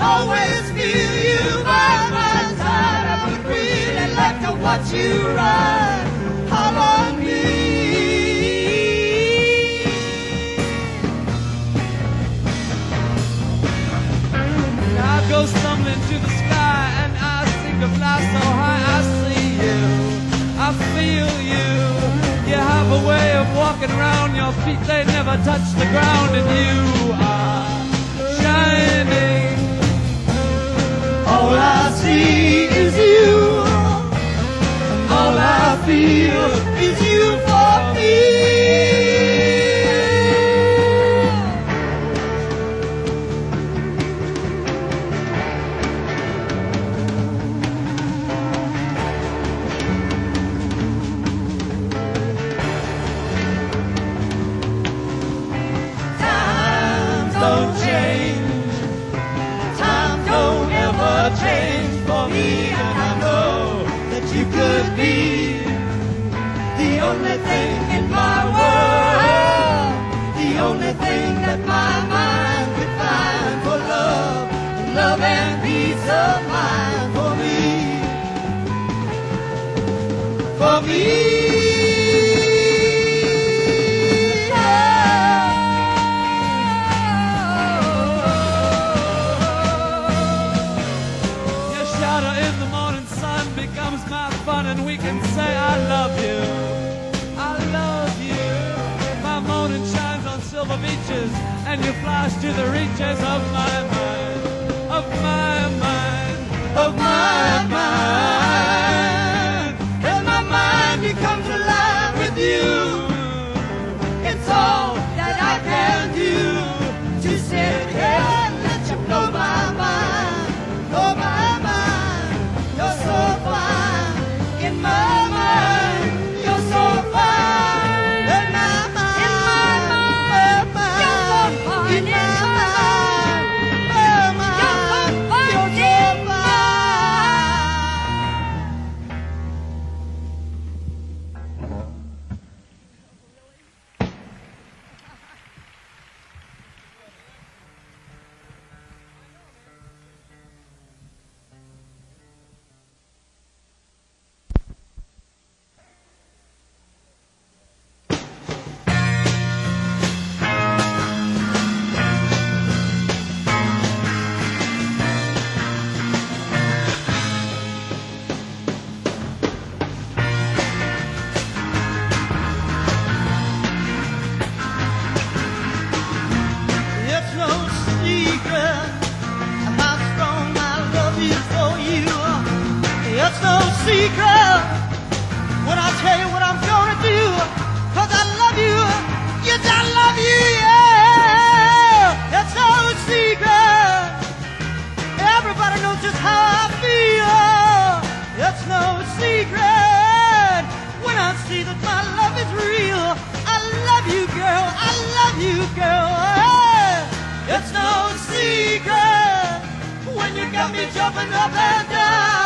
always feel you by my side. I would really like to watch you ride on me. Now I go stumbling to the sky and I seem to fly so high. I see you, I feel you. You have a way of walking around your feet, they never touch the ground, and you are. All I see is you. All I feel is you for me. Be the only thing in my world, the only thing that my mind could find for love, love and peace of mind for me, for me. You flash to the reaches of my mind, of my mind, of my mind. Secret when I tell you what I'm gonna do. Cause I love you. Yes, I love you, yeah. It's no secret. Everybody knows just how I feel. It's no secret when I see that my love is real. I love you, girl. I love you, girl. It's no secret when you got me jumping up and down.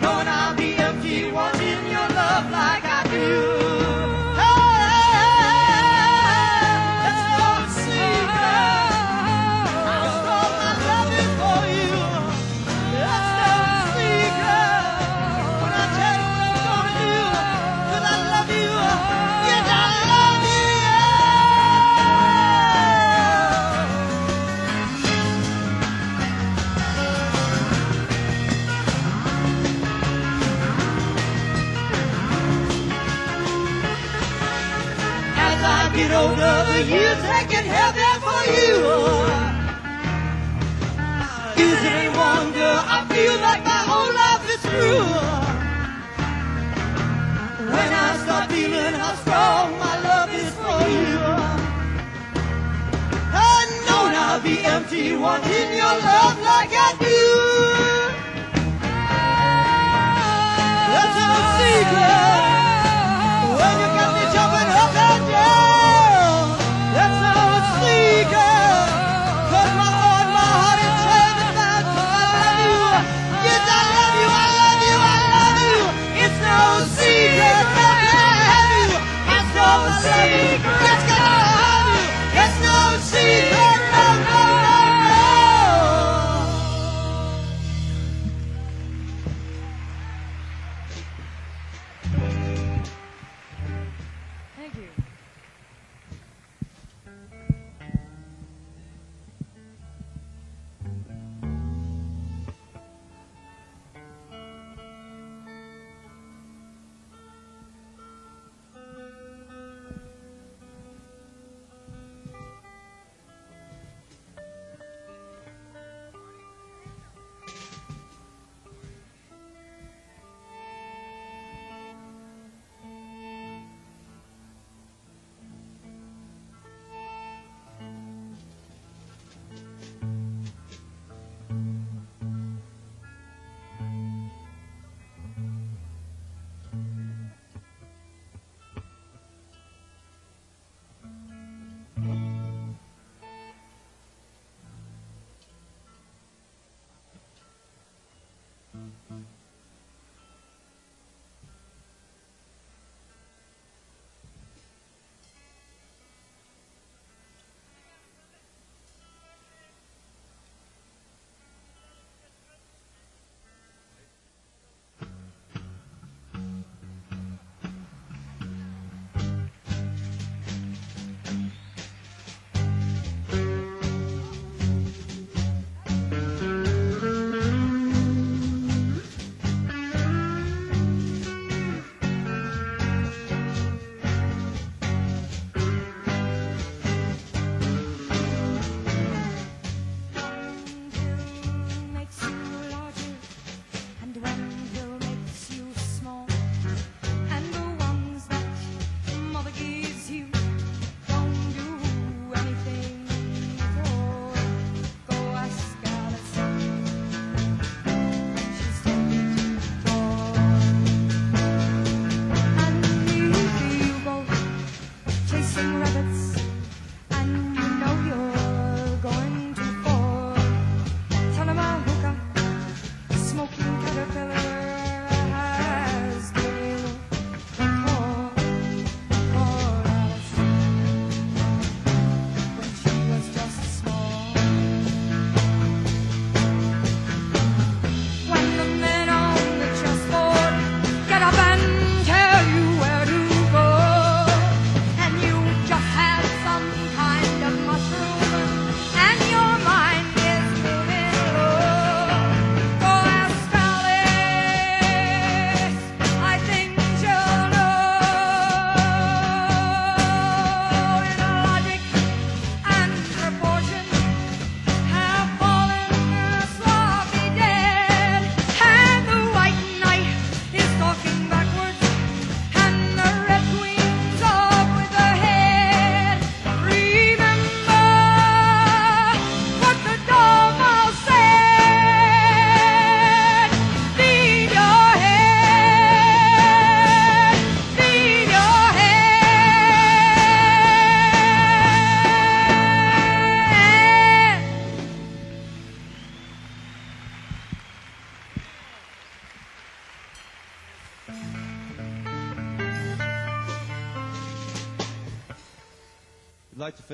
Knowing I'll be empty watching your love like I do. years I here's making heaven for you. Is it any wonder I feel like my whole life is through? When I start feeling how strong my love is for you, I know I'll be empty wanting your love like I do. That's no secret.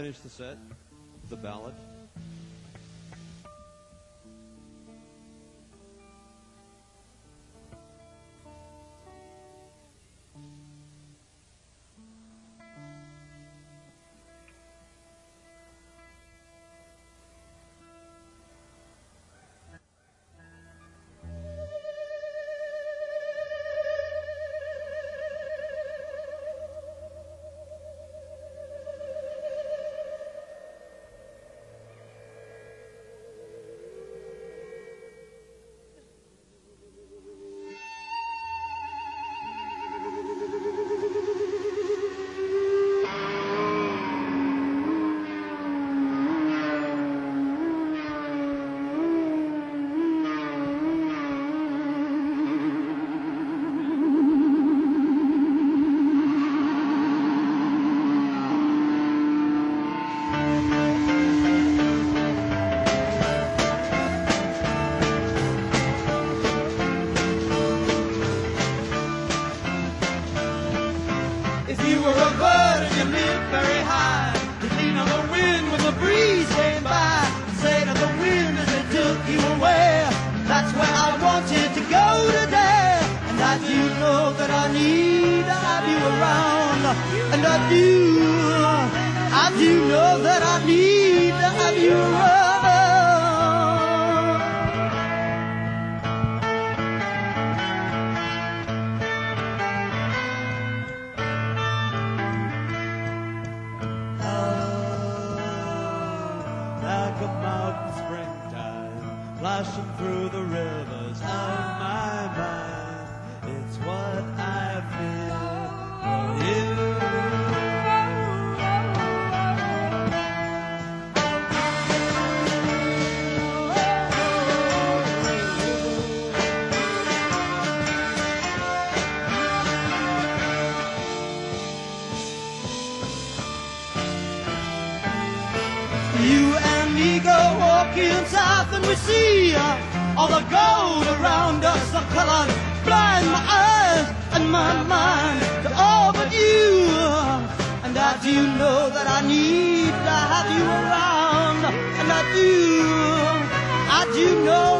finish the set, the ballad. Color blind my eyes and my mind to all but you. And I do know that I need to have you around, and I do, I do know